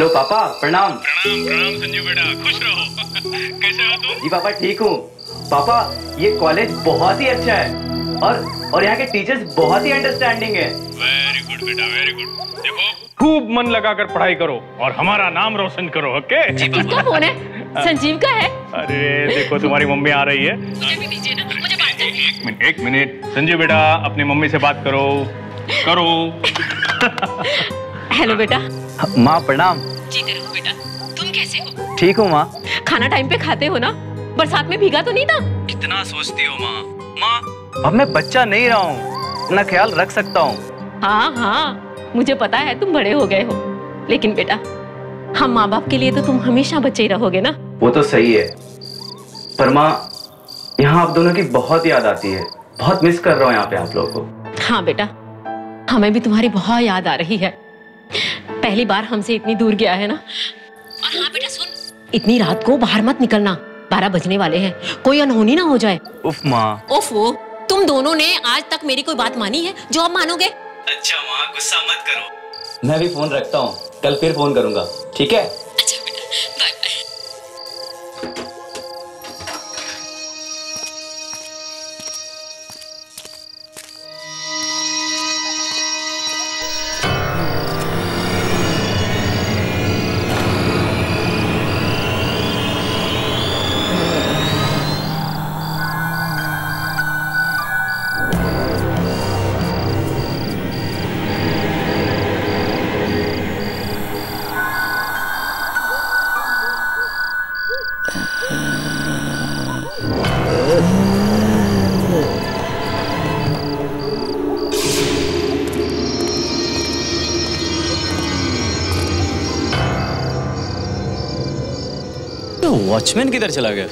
Hello पापा प्रणाम। प्रणाम प्रणाम संजू बेटा खुश रहो। कैसे हो तुम? जी पापा ठीक हूँ। पापा ये कॉलेज बहुत ही अच्छा है और और यहाँ के टीचर्स बहुत ही अंडरस्टैंडिंग है। वेरी गुड बेटा वेरी गुड देखो खूब मन लगाकर पढ़ाई करो और हमारा नाम रोशन करो ओके? किसका फ़ोन है? संजीव का है। अरे देखो तुम्हारी मम्मी आ रही है। मुझे भी दीजिए ना मुझे बात एक मिनट एक मिनट। संजू बेटा अपनी मम्मी से बात करो। करो। हेलो बेटा। माँ प्रणाम। जीते रहो बेटा। तुम कैसे हो? ठीक हूँ माँ। खाना टाइम पे खाते हो ना? बरसात में भीगा तो नहीं था? कितना सोचती हो माँ। माँ। अब मैं बच्चा नहीं रहा हूँ। अपना ख्याल रख सकता हूँ। हाँ हाँ। मुझे पता है तुम बड़े हो गए हो। लेकिन बेटा हम माँ बाप के लिए तो तुम हमेशा बच्चे ही रहोगे ना? वो तो सही है। पर माँ यहाँ आप दोनों की बहुत याद आती है। बहुत मिस कर रहा हूँ यहाँ पे आप लोगों को। हाँ बेटा। हमें भी तुम्हारी बहुत याद आ रही है। पहली बार हमसे इतनी दूर गया है ना? और हाँ बेटा सुन। इतनी रात को बाहर मत निकलना। बारह बजने वाले हैं। कोई अनहोनी ना हो जाए। उफ माँ। ओफो तुम दोनों ने आज तक मेरी कोई बात मानी है जो आप मानोगे? अच्छा माँ गुस्सा मत करो। मैं भी फ़ोन रखता हूँ। कल फिर फ़ोन करूँगा। ठीक है? वॉचमैन किधर चला गया?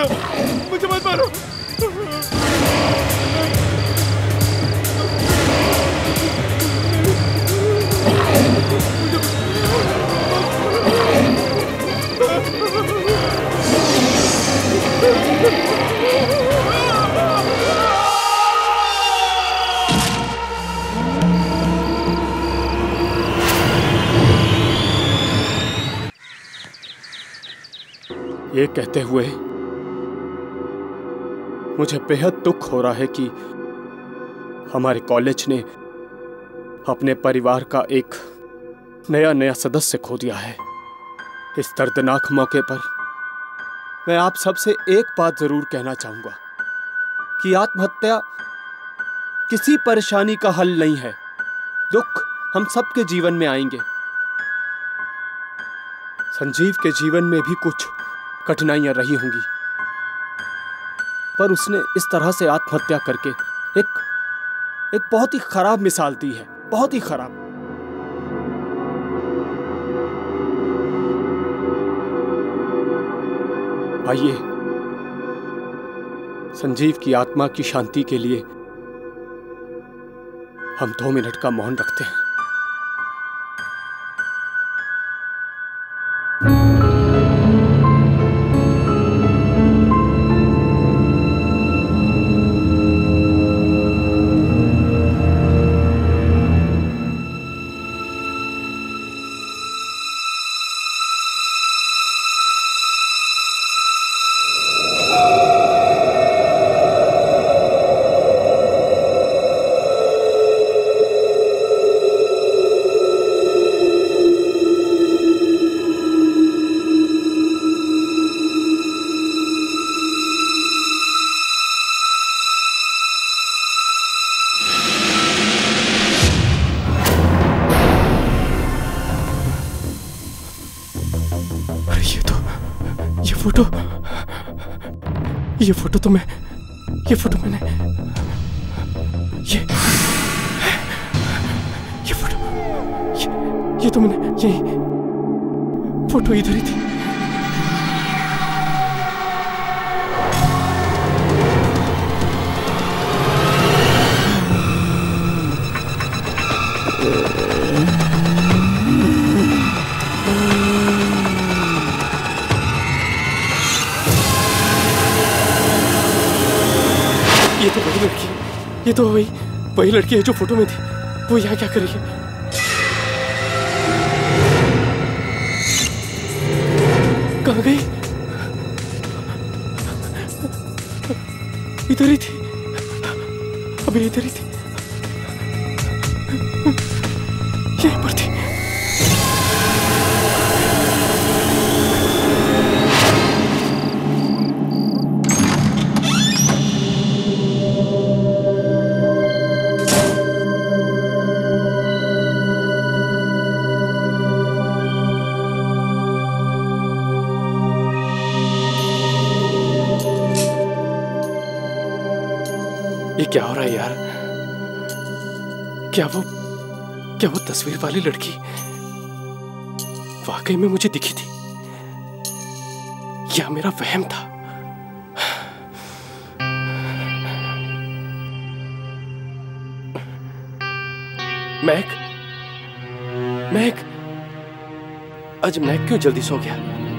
मारो। मुझे मत मारो। ये कहते हुए मुझे बेहद दुख हो रहा है कि हमारे कॉलेज ने अपने परिवार का एक नया नया सदस्य खो दिया है। इस दर्दनाक मौके पर मैं आप सबसे एक बात ज़रूर कहना चाहूँगा कि आत्महत्या किसी परेशानी का हल नहीं है। दुख हम सबके जीवन में आएँगे। संजीव के जीवन में भी कुछ कठिनाइयाँ रही होंगी। पर उसने इस तरह से आत्महत्या करके एक एक बहुत ही खराब मिसाल दी है, बहुत ही खराब। आइए। संजीव की आत्मा की शांति के लिए हम दो मिनट का मौन रखते हैं। ये फ़ोटो तो वही लड़की है जो फ़ोटो में थी। वो यहाँ क्या कर रही है? कहाँ गई? इधर ही थी। अभी इधर ही थी। वाली लड़की। वाकई में मुझे दिखी थी। या मेरा वहम था। मैक मैक आज मैक क्यों जल्दी सो गया?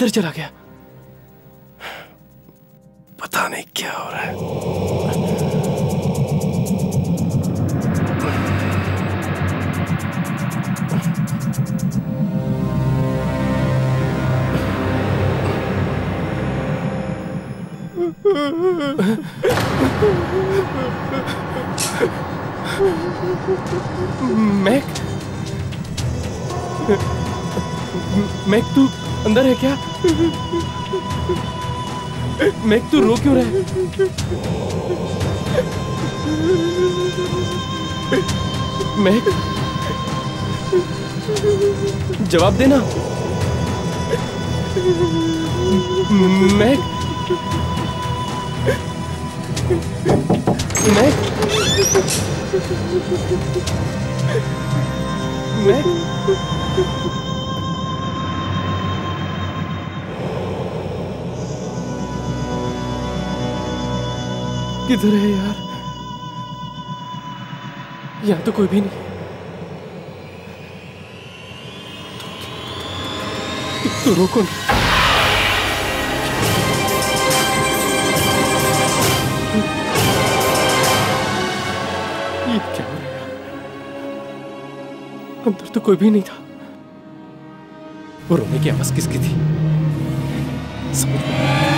किधर चला गया? पता नहीं क्या हो रहा है। मैक मैक तू अंदर है क्या? मैक तू रो क्यों रहा है? मैक जवाब देना। मैक मैक मैक किधर है यार। यहाँ तो कोई भी नहीं। तो रोको। ये क्या हो रहा है अंदर तो कोई भी नहीं था। वो रोने की आवाज़ किसकी थी? समझ में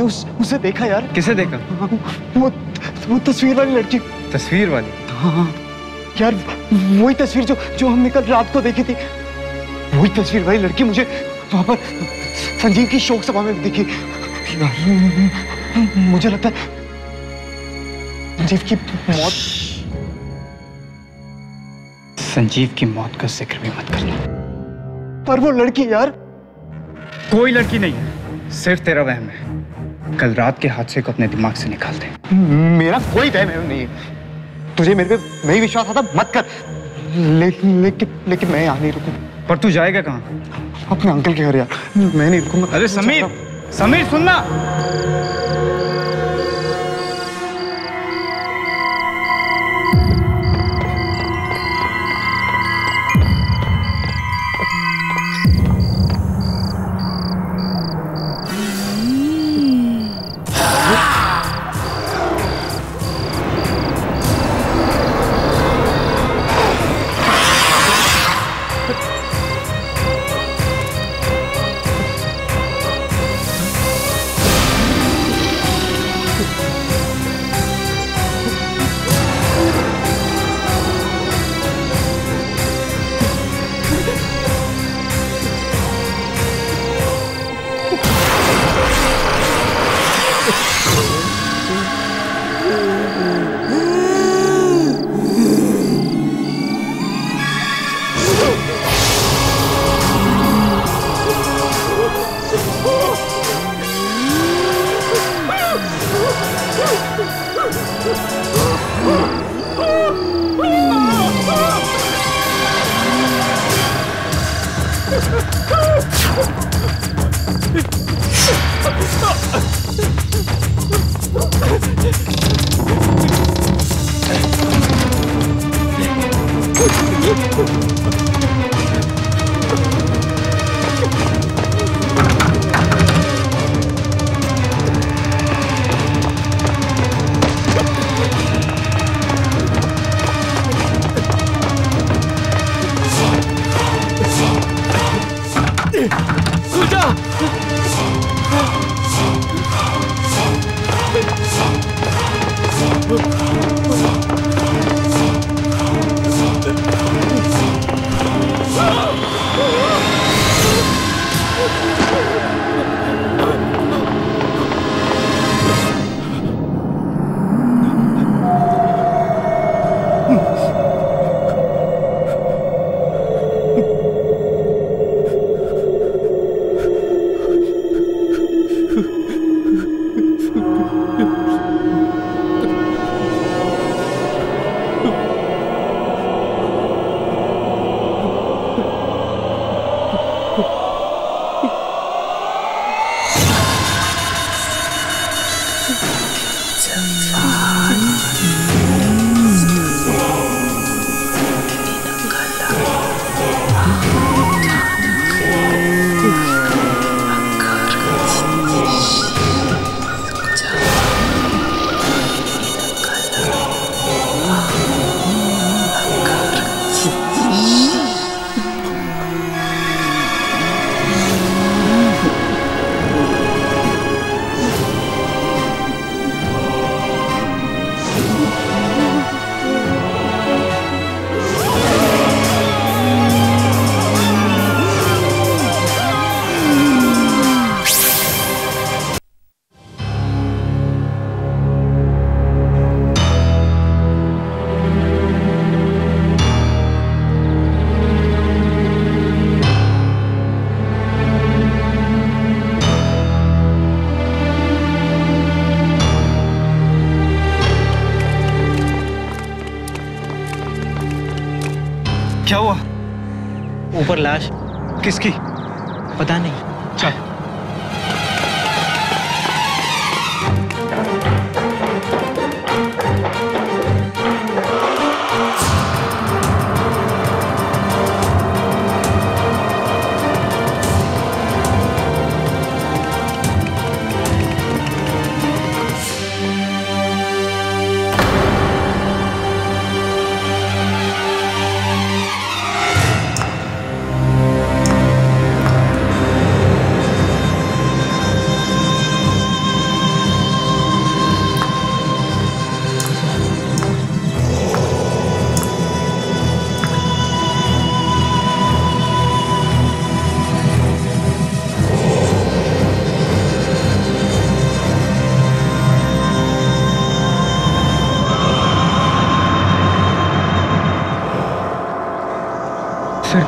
मैंने उस उसे देखा यार। किसे देखा? वो वो तस्वीर वाली लड़की। तस्वीर वाली हाँ। यार वही तस्वीर जो जो हमने कल रात को देखी थी। वही तस्वीर वाली लड़की मुझे वहाँ पर संजीव की शोक सभा में दिखी। यार मुझे लगता है संजीव की मौत संजीव की मौत का ज़िक्र भी मत करना। पर वो लड़की यार कोई लड़की नहीं सिर्फ़ तेरा वहम है। कल रात के हादसे को अपने दिमाग से निकाल दे। मेरा कोई टाइम नहीं है। तुझे मेरे पे नहीं विश्वास आता मत कर। लेकिन लेकिन लेकिन मैं यहाँ नहीं रुकू। पर तू जाएगा कहाँ? अपने अंकल के घर यार। मैं नहीं रुकूँगा अरे समीर समीर सुनना। ऊपर लाश किसकी? पता नहीं।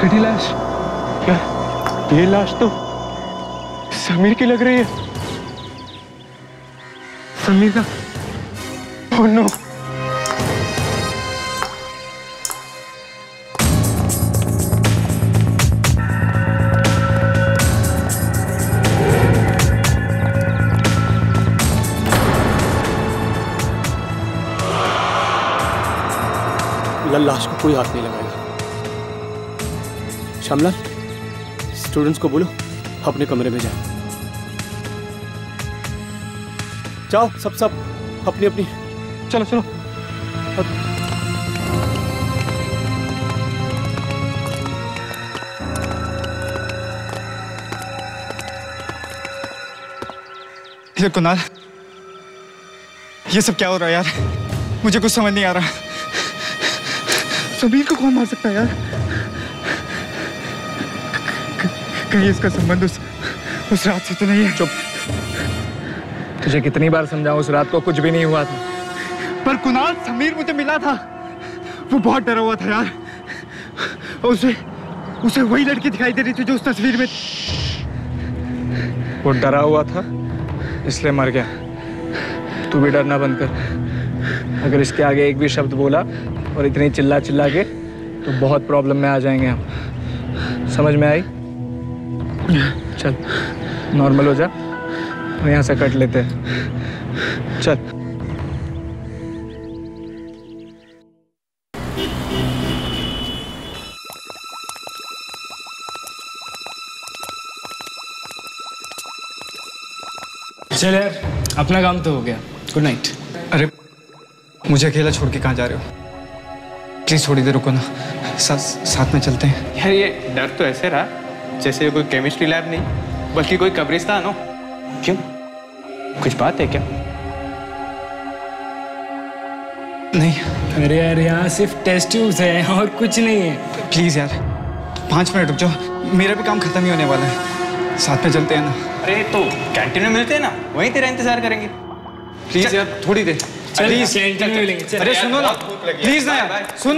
सरकटी लाश? क्या? ये लाश तो समीर की लग रही है। समीर का oh no. लाश को कोई हाथ नहीं लगाएगा। श्यामलाल स्टूडेंट्स को बोलो अपने कमरे में जाओ। जाओ सब सब अपनी अपनी। चलो चलो। ये कुणाल ये सब क्या हो रहा है यार? मुझे कुछ समझ नहीं आ रहा। समीर को कौन मार सकता है यार? कहीं इसका संबंध उस उस रात से तो नहीं है। चुप। तुझे कितनी बार समझाऊं उस रात को कुछ भी नहीं हुआ था। पर कुणाल समीर मुझे मिला था। वो बहुत डरा हुआ था यार। उसे उसे वही लड़की दिखाई दे रही थी जो उस तस्वीर में वो डरा हुआ था इसलिए मर गया। तू भी डरना बंद कर। अगर इसके आगे एक भी शब्द बोला और इतनी चिल्ला चिल्ला के तो बहुत प्रॉब्लम में आ जाएँगे हम। समझ में आई? चल नॉर्मल हो जा। और यहाँ से कट लेते हैं। चल। चल यार अपना काम तो हो गया। गुड नाइट अरे मुझे अकेला छोड़ के कहाँ जा रहे हो? प्लीज़ थोड़ी देर रुको ना। सा, साथ में चलते हैं। यार ये डर तो ऐसे रहा। जैसे कोई केमिस्ट्री लैब नहीं बल्कि कोई कब्रिस्तान हो। क्यों? कुछ बात है क्या? नहीं। अरे यार यहाँ सिर्फ़ टेस्ट ट्यूब्स है और कुछ नहीं है। प्लीज़ यार पाँच मिनट रुक जाओ। मेरा भी काम खत्म ही होने वाला है। साथ में चलते हैं ना। अरे तो कैंटीन में मिलते हैं ना? वहीं तेरा इंतज़ार करेंगे। प्लीज़ यार थोड़ी देर। प्लीज़ कैंटीन में मिलेंगे। अरे सुनो ना। प्लीज़ ना यार सुन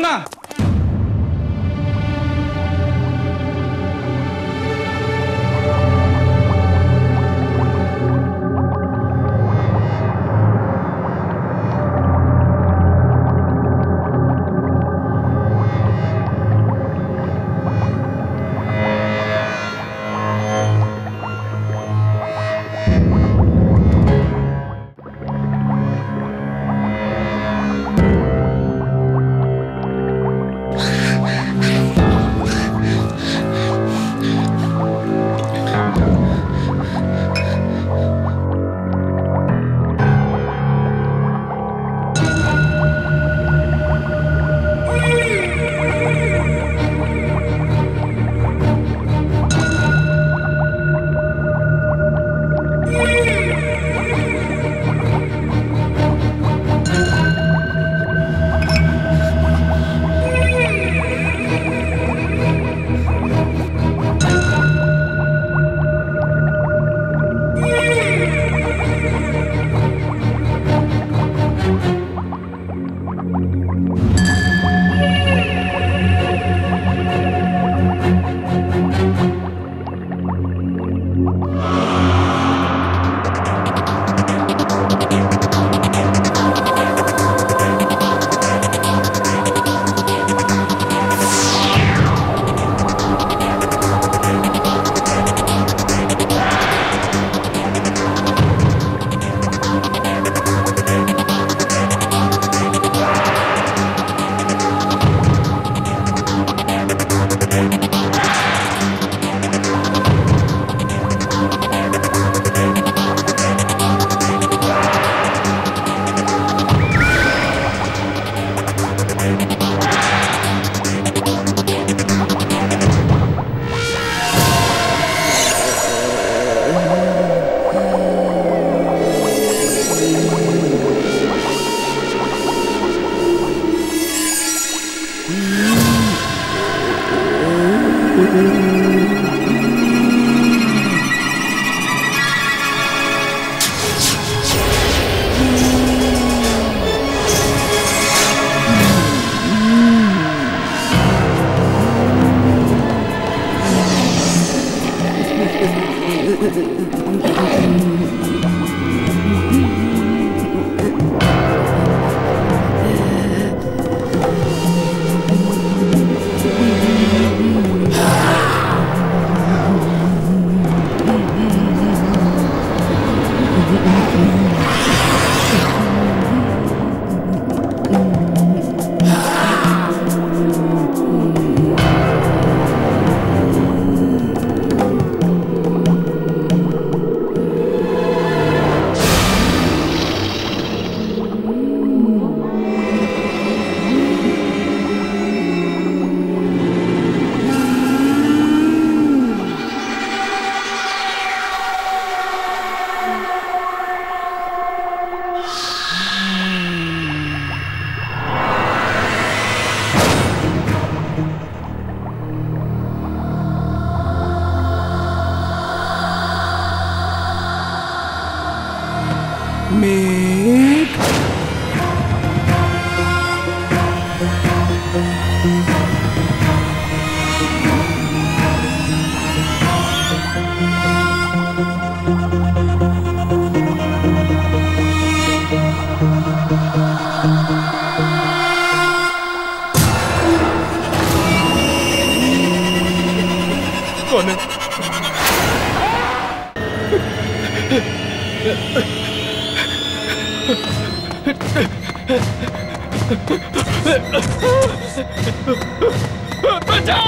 पता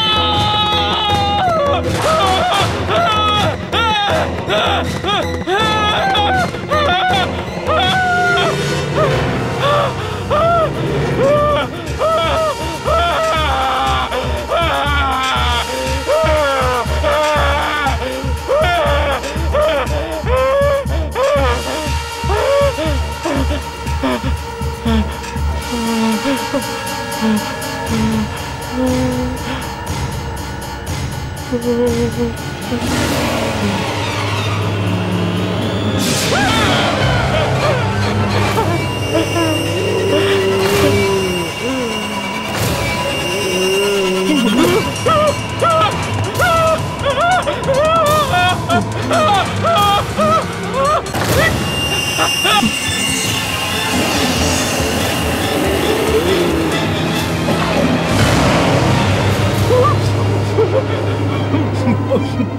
就 是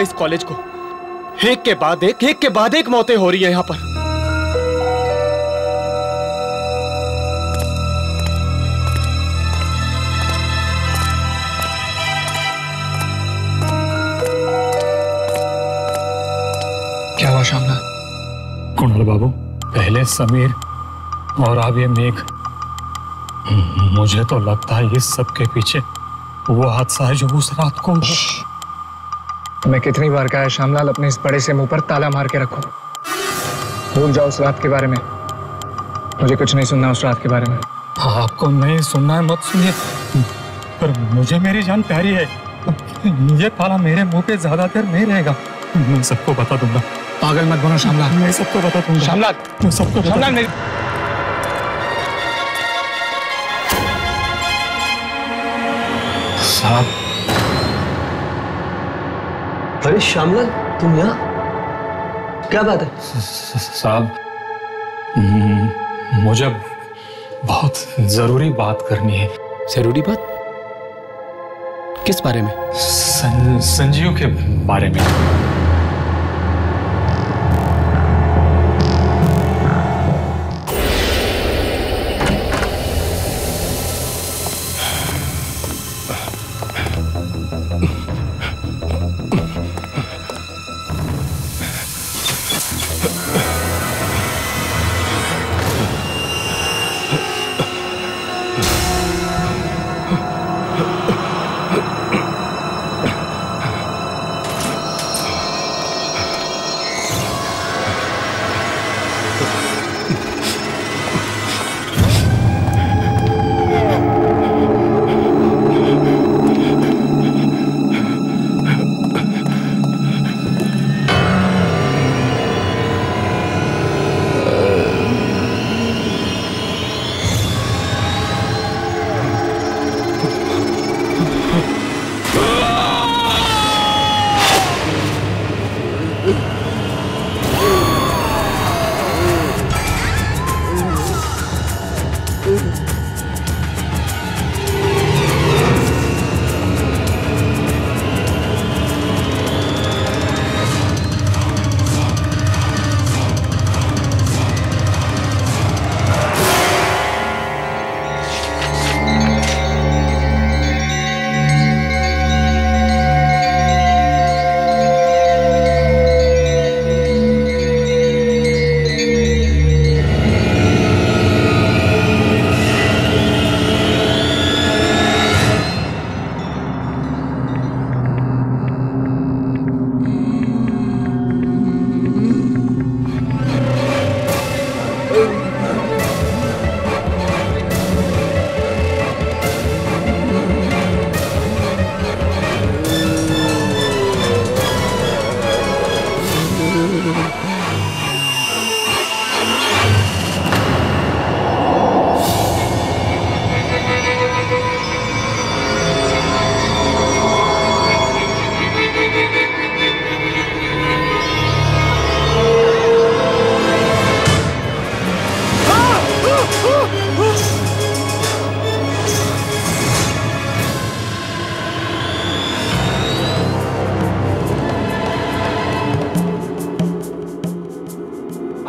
है इस कॉलेज को। एक के बाद एक एक के बाद एक मौतें हो रही है यहाँ पर। क्या हुआ श्यामला कुणाल बाबू? पहले समीर और अब ये मेघ मुझे तो लगता है इस सब के पीछे वो हादसा है जो उस रात को मैं कितनी बार कहा है श्यामलाल अपने इस बड़े से मुँह पर ताला मार के रखो। भूल जाओ उस रात के बारे में। मुझे कुछ नहीं सुनना उस रात के बारे में। आपको नहीं सुनना है मत सुनिए। पर मुझे मेरी जान प्यारी है। ये ताला मेरे मुँह पे ज़्यादा देर नहीं रहेगा। मैं सबको बता दूँगा। पागल मत बनो श्यामलाल। मैं सबको बता दूँगा। श्यामलाल। मैं सबको श्यामलाल मेरी साहब अरे श्यामलाल तुम यहाँ? क्या बात है? साहब हम्म, मुझे बहुत ज़रूरी बात करनी है। ज़रूरी बात? किस बारे में? सं, संजीव के बारे में।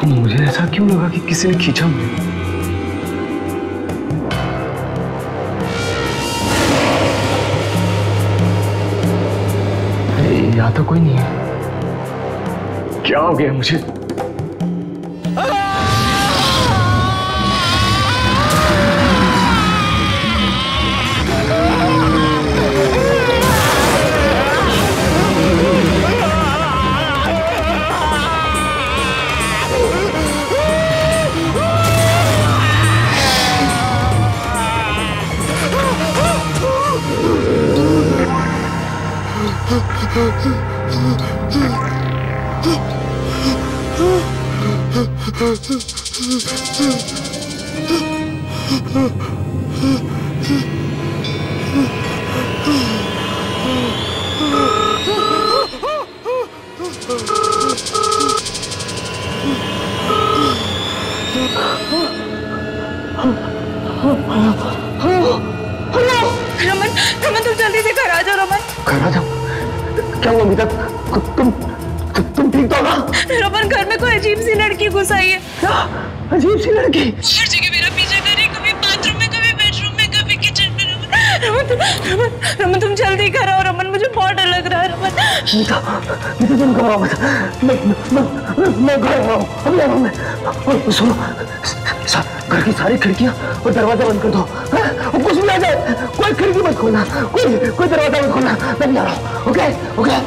मुझे ऐसा क्यों लगा कि किसी ने खींचा मुझे? या तो कोई नहीं है। क्या हो गया मुझे? घर की सारी खिड़कियाँ और दरवाज़ा बंद कर दो? और कुछ भी आ जाए। कोई खिड़की मत खोलना। कोई कोई दरवाज़ा मत खोलना। मैं आ रहा हूँ। ओके? ओके?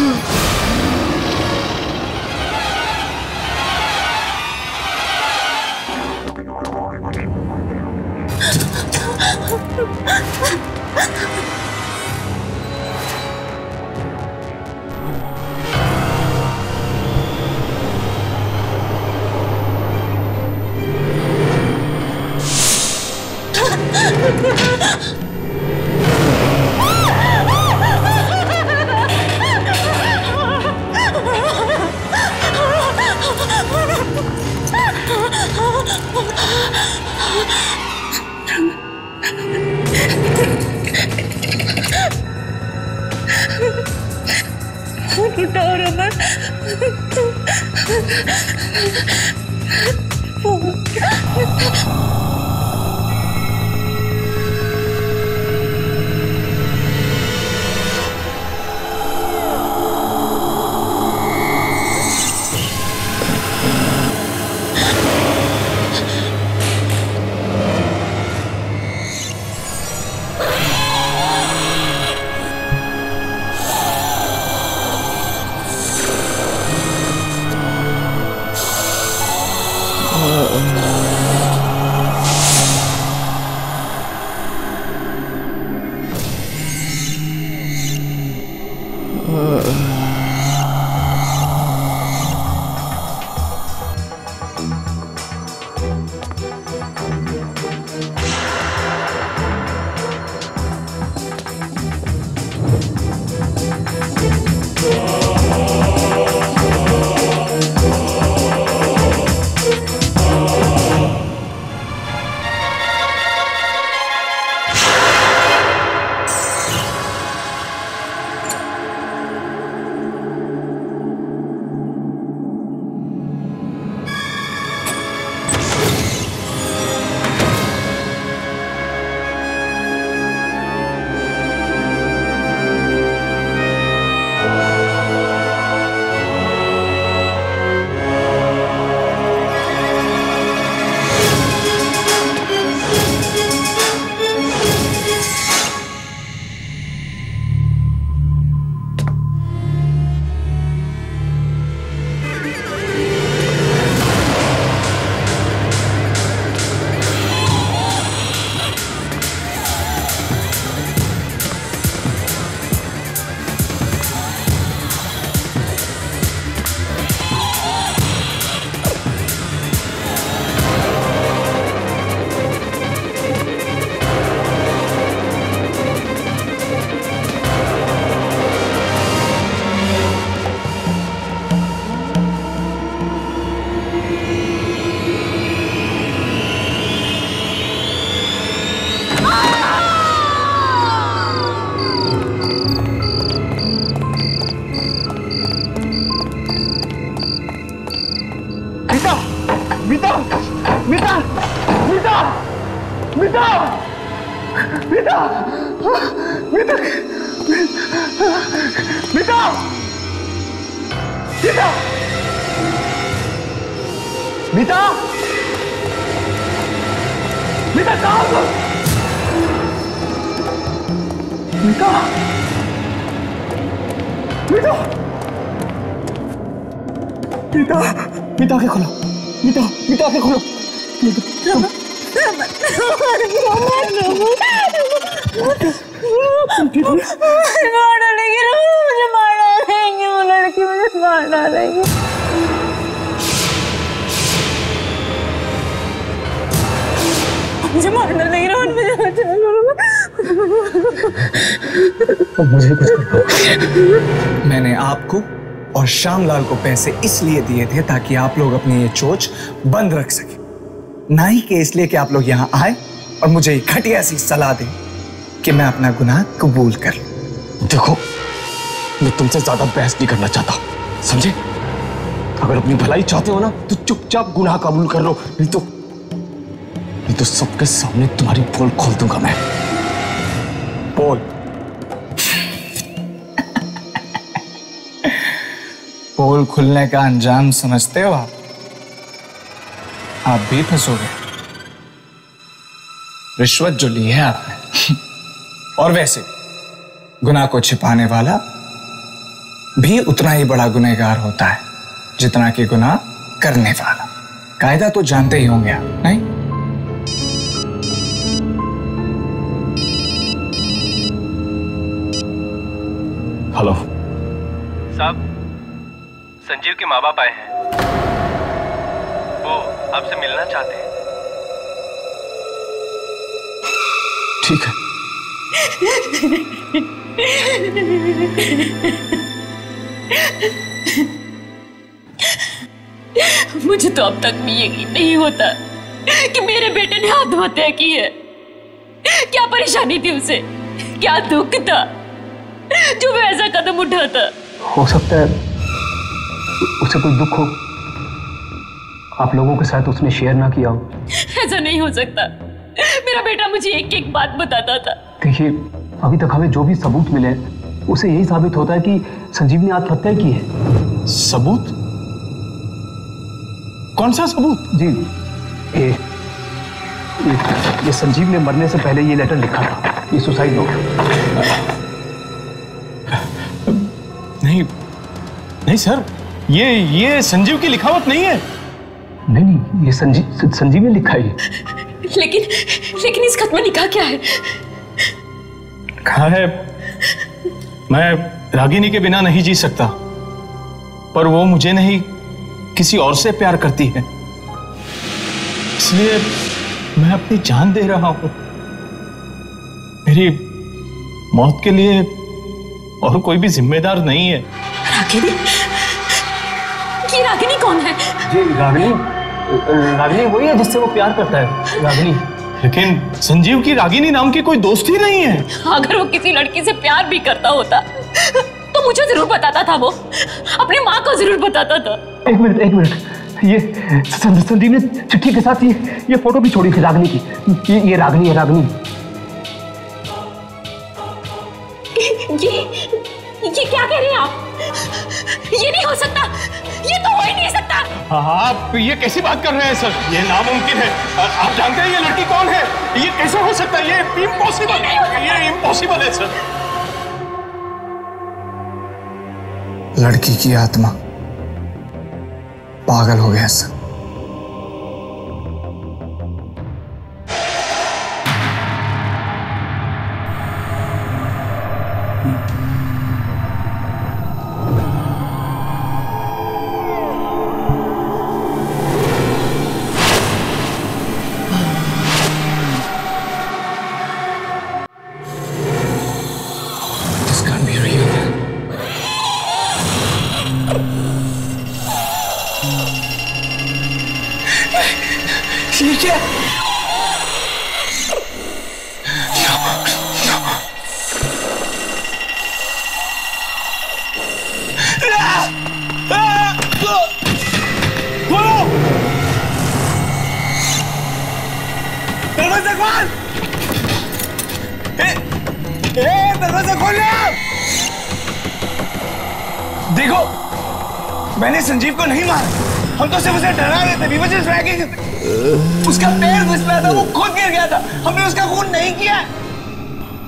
फ़ोन मैंने आपको और श्यामलाल को पैसे इसलिए दिए थे ताकि आप लोग अपनी ये चोच बंद रख सके। ना ही कि इसलिए कि आप लोग यहाँ आए और मुझे घटिया सी सलाह दें कि मैं अपना गुनाह कबूल कर लूँ। देखो मैं तुमसे ज़्यादा बहस नहीं करना चाहता समझे? अगर अपनी भलाई चाहते हो ना तो चुपचाप गुनाह कबूल कर लो नहीं तो नहीं तो सबके सामने तुम्हारी पोल खोल दूँगा मैं। पोल पोल खुलने का अंजाम समझते हो आप? आप भी फंसोगे रिश्वत जो ली है आपने। और वैसे गुनाह को छिपाने वाला भी उतना ही बड़ा गुनहगार होता है जितना कि गुनाह करने वाला। कायदा तो जानते ही होंगे आप नहीं? हेलो। साहब संजीव के माँ बाप आए हैं। वो आपसे मिलना चाहते हैं। ठीक है। मुझे तो अब तक भी यकीन नहीं होता कि मेरे बेटे ने आत्महत्या की है। क्या परेशानी थी उसे? क्या दुख था? जो वो ऐसा कदम उठाता। हो सकता है उसे कोई दुख हो? आप लोगों के साथ उसने शेयर ना किया हो? ऐसा नहीं हो सकता। मेरा बेटा मुझे एक एक बात बताता था। देखिए अभी तक हमें जो भी सबूत मिले उसे यही साबित होता है कि संजीव ने आत्महत्या की है। सबूत? कौन सा सबूत? जी ये ये, ये संजीव ने मरने से पहले ये लेटर लिखा था। ये सुसाइड नोट नहीं नहीं सर ये ये संजीव की लिखावट नहीं है। नहीं नहीं ये संजीव संजीव ने लिखा है लेकिन लेकिन इस खत में लिखा क्या है? कहा है मैं रागिनी के बिना नहीं जी सकता पर वो मुझे नहीं किसी और से प्यार करती है। इसलिए मैं अपनी जान दे रहा हूँ। मेरी मौत के लिए और कोई भी जिम्मेदार नहीं है। रागिनी ये रागिनी कौन है? जी रागिनी। रागिनी वही है जिससे वो प्यार करता है। रागिनी। लेकिन संजीव की रागिनी नाम की कोई दोस्त ही नहीं है। अगर वो किसी लड़की से प्यार भी करता होता तो मुझे ज़रूर बताता था वो। अपनी माँ को ज़रूर बताता था। एक मिनट एक मिनट। ये सं- संदीप ने चिट्ठी के साथ ये ये फ़ोटो भी छोड़ी थी रागनी की। ये ये रागनी है रागनी। ये ये क्या कह रहे हैं आप? ये नहीं हो सकता। ये तो हो ही नहीं सकता आप ये कैसी बात कर रहे हैं सर? ये नामुमकिन है। आप जानते हैं ये लड़की कौन है? ये कैसे हो सकता है? ये इम्पॉसिबल ये इम्पॉसिबल है सर। लड़की की आत्मा पागल हो गया sir.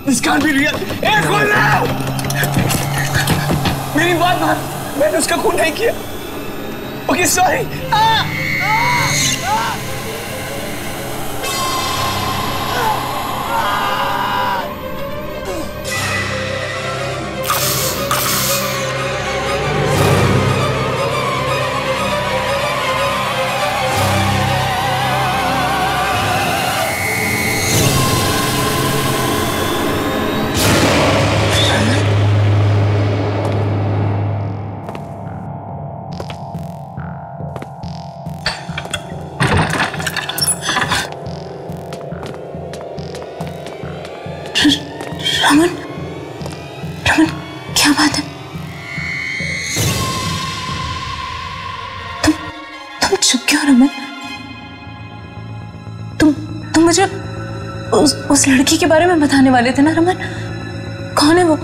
This can't be real. ए खोल मेरी बात मान। मैंने उसका खून नहीं किया। ओके सॉरी उस लड़की के बारे में बताने वाले थे ना, रमन? कौन है वो?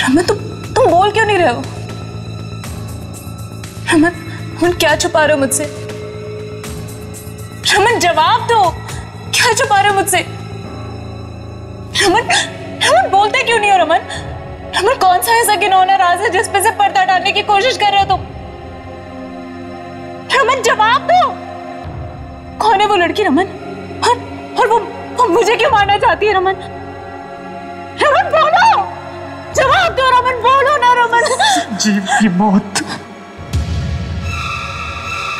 रमन, तुम तुम बोल क्यों नहीं रहे हो? रमन तुम क्या छुपा रहे हो मुझसे? रमन, जवाब दो! क्या छुपा रहे हो मुझसे? रमन रमन, बोलते क्यों नहीं हो, रमन? रमन, कौन सा ऐसा घिनौना राज है जिस पे से पर्दा डालने की कोशिश कर रहे हो तुम? रमन, जवाब दो! कौन है वो लड़की, रमन? मुझे क्यों मारना चाहती है रमन? रमन बोलो! जवाब दो रमन बोलो ना रमन। जीव की मौत।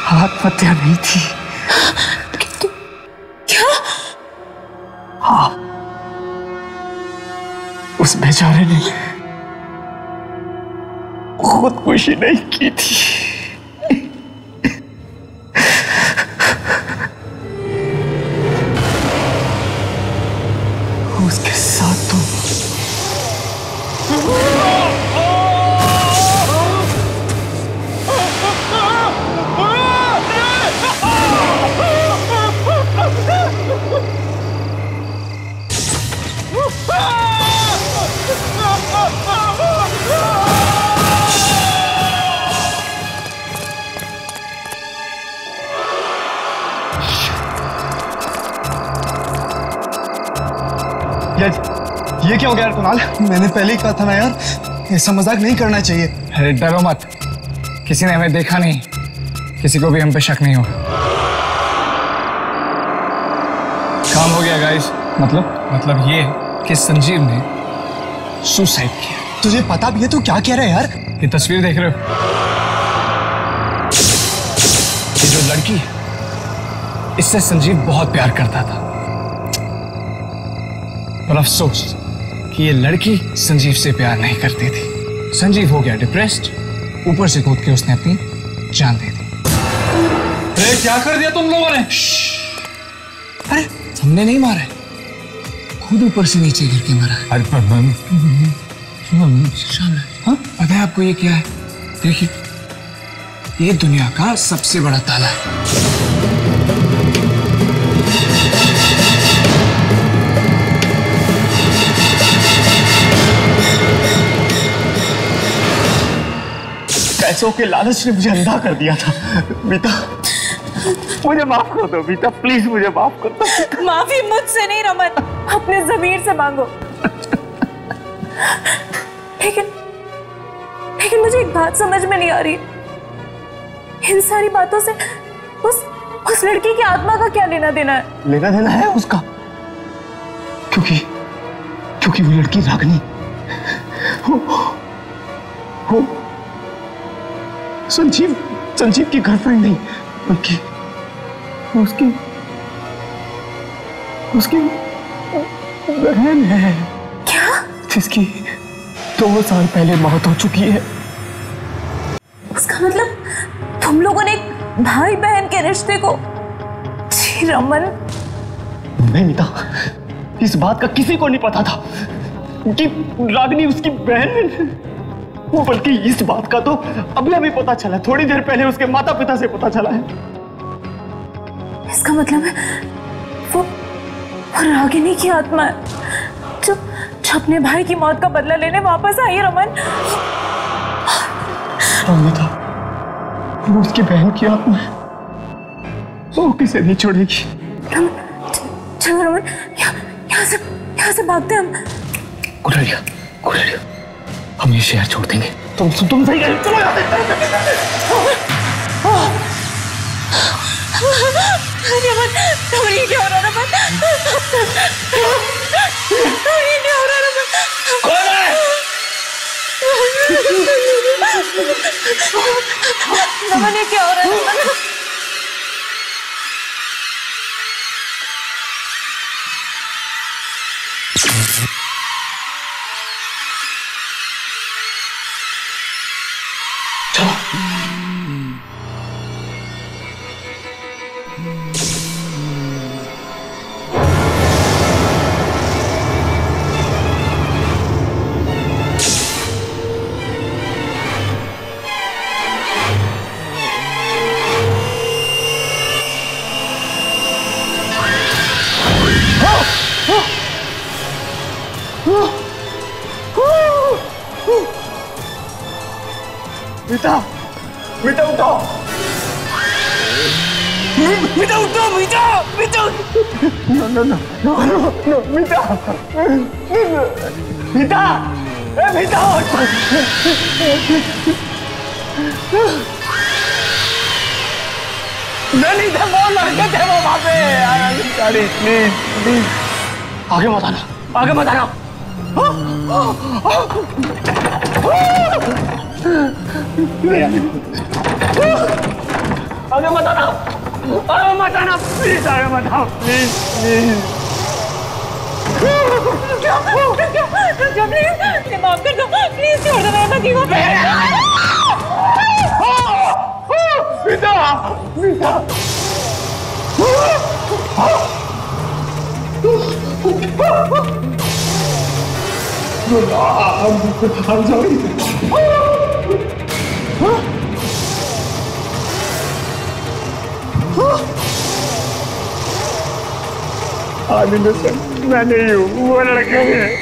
आत्महत्या नहीं थी। क्या? हाँ। उस बेचारे ने खुदकुशी नहीं की थी। हो गया कुणाल मैंने पहले ही कहा था ना यार ऐसा मज़ाक नहीं करना चाहिए। अरे डरो मत। किसी ने हमें देखा नहीं। किसी को भी हम पे शक नहीं होगा काम हो गया गाइस मतलब? मतलब ये कि संजीव ने सुसाइड किया। तुझे पता भी है तू क्या कह रहा है यार? ये तस्वीर देख रहे हो? ये जो लड़की है इससे संजीव बहुत प्यार करता था। पर अफसोस कि ये लड़की संजीव से प्यार नहीं करती थी। संजीव हो गया डिप्रेस्ड ऊपर से कूद के उसने अपनी जान दे दी। अरे क्या कर दिया तुम लोगों ने? अरे हमने नहीं मारा। खुद ऊपर से नीचे गिर के मारा। अरे पर शाम हाँ? पता है आपको ये क्या है? देखिए ये दुनिया का सबसे बड़ा ताला है। पैसों के लालच ने मुझे अंधा कर दिया था। बीता मुझे माफ़ कर दो बीता प्लीज़ मुझे माफ़ कर दो। माफ़ी मुझसे नहीं रमन। अपने जमीर से मांगो। लेकिन लेकिन मुझे एक बात समझ में नहीं आ रही। इन सारी बातों से उस उस लड़की की आत्मा का क्या लेना देना है? लेना देना है उसका। क्योंकि क्योंकि वो लड़की रागनी। वो, वो संजीव संजीव की गर्लफ्रेंड नहीं बल्कि उसकी उसकी बहन है। क्या? जिसकी दो साल पहले मौत हो चुकी है। उसका मतलब तुम लोगों ने भाई बहन के रिश्ते को जी रमन। नहीं मीता इस बात का किसी को नहीं पता था कि रागनी उसकी बहन है। वो बल्कि इस बात का तो अभी अभी पता चला थोड़ी देर पहले उसके माता पिता से पता चला है। इसका मतलब है वो रागिनी की आत्मा है। जो, अपने भाई की मौत का बदला लेने वापस आई है रमन। अमिता वो उसकी बहन की आत्मा है। वो किसे नहीं छोड़ेगी? रमन चलो रमन यहाँ यहाँ से यहाँ से भागते हम। कुरलिया कुरलिया हम ये शहर छोड़ देंगे। तुम तुम सही क्या हो रहा है। रमन रमन ये क्या हो रहा है कौन है? रमन ये क्या हो रहा है? प्लीज़ प्लीज़ आगे मत आना आगे मत आना आगे मत आना आगे मत आना प्लीज़ आगे मत आओ प्लीज़ प्लीज़ प्लीज़ माफ़ कर दो प्लीज़ छोड़ दो मैं बची को मीता मीता I'm sorry. I'm innocent. मैं नहीं हूँ वो लड़के हैं